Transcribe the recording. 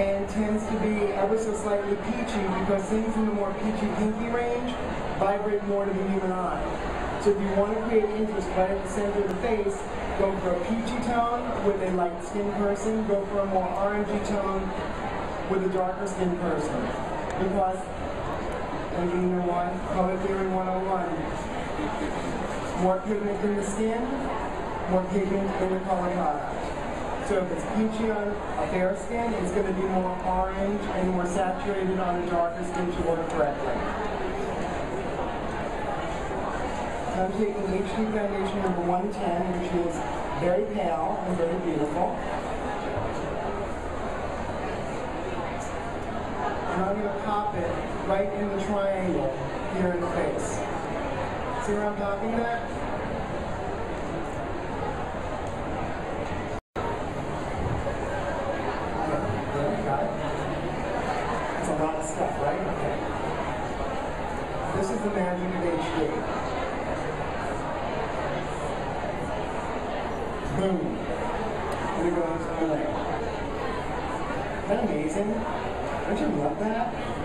and tends to be ever so slightly peachy because things in the more peachy pinky range vibrate more to the human eye. So if you want to create interest right at the center of the face, go for a peachy tone with a light skinned person, go for a more orangey tone with a darker skinned person. Because, and you know what, color theory 101, more pigment in the skin, more pigment in the color product. So if it's peachy on a fair skin, it's going to be more orange and more saturated on a darker skin to work correctly. I'm taking HD foundation number 110, which is very pale and very beautiful. And I'm going to pop it right in the triangle here in the face. See where I'm popping that? It's a lot of stuff, right? Okay. This is the magic of HD. Boom. And it goes away. Isn't that amazing? Don't you love that?